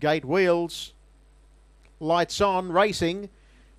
Gate wheels. Lights on, racing.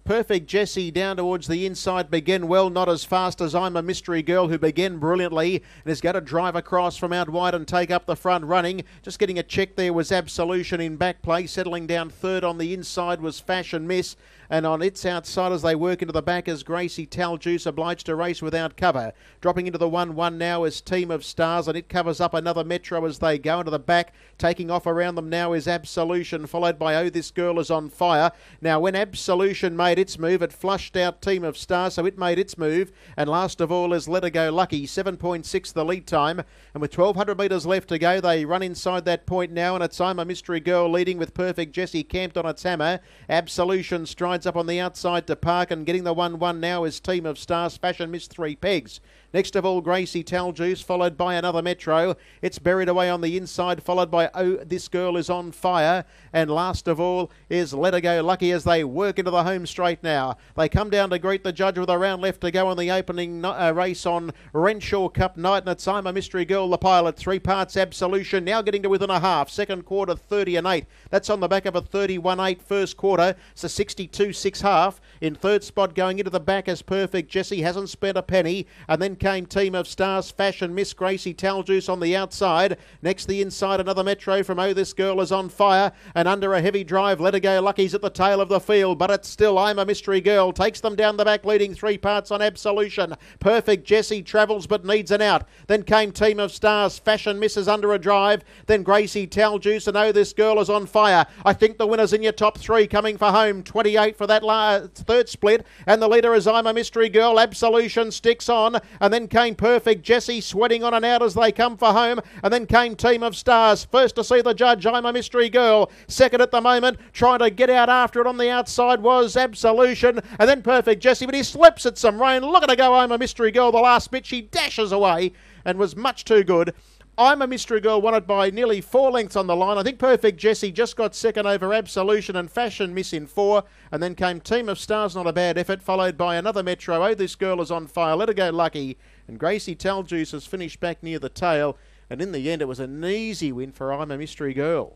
Perfect Jesse down towards the inside begin well, not as fast as I'm a mystery girl who began brilliantly and is going to drive across from out wide and take up the front running. Just getting a check there was Absolution in back play, settling down third on the inside was Fashion Miss and on its outside as they work into the back is Gracie Taljuice obliged to race without cover. Dropping into the 1-1 now is Team of Stars and it covers up another Metro as they go into the back. Taking off around them now is Absolution followed by Oh This Girl is on Fire. Now when Absolution made its move it flushed out Team of Stars so it made its move and last of all is Let Her Go Lucky 7.6 the lead time and with 1200 metres left to go they run inside that point now and it's I'm a Mystery Girl leading with Perfect Jesse camped on its hammer. Absolution strides up on the outside to park and getting the 1-1 now is Team of Stars. Fashion missed three pegs. Next of all, Gracie Taljuice, followed by another Metro. It's buried away on the inside, followed by Oh, This Girl is on Fire. And last of all is Let Her Go Lucky as they work into the home straight now. They come down to greet the judge with a round left to go in the opening uh, race on Renshaw Cup night. And it's I'm a Mystery Girl, the pilot. Three parts absolution. Now getting to within a half. Second quarter, 30 and 8. That's on the back of a 31 8 first quarter. So 62 six half. In third spot going into the back is perfect. Jesse hasn't spent a penny. And then came Team of Stars, Fashion, Miss Gracie, Taljuice on the outside. Next the inside, another Metro from Oh This Girl is on fire. And under a heavy drive, Let It Go Lucky's at the tail of the field. But it's still I'm a Mystery Girl. Takes them down the back, leading three parts on Absolution. Perfect Jesse travels but needs an out. Then came Team of Stars, Fashion misses under a drive. Then Gracie, Taljuice and Oh This Girl is on fire. I think the winner's in your top three coming for home. 28 for that last third split. And the leader is I'm a Mystery Girl. Absolution sticks on. And then came Perfect Jesse sweating on and out as they come for home. And then came Team of Stars. First to see the judge, I'm a Mystery Girl. Second at the moment, trying to get out after it on the outside was Absolution. And then Perfect Jesse, but he slips at some rain. Look at her go, I'm a Mystery Girl. The last bit, she dashes away and was much too good. I'm a mystery girl, won it by nearly four lengths on the line. I think Perfect Jesse just got second over Absolution and Fashion Miss in four. And then came Team of Stars, not a bad effort, followed by another Metro. Oh, this girl is on fire. Let her go lucky. And Gracie Taljuice has finished back near the tail. And in the end, it was an easy win for I'm a Mystery Girl.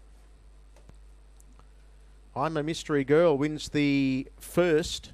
I'm a Mystery Girl wins the first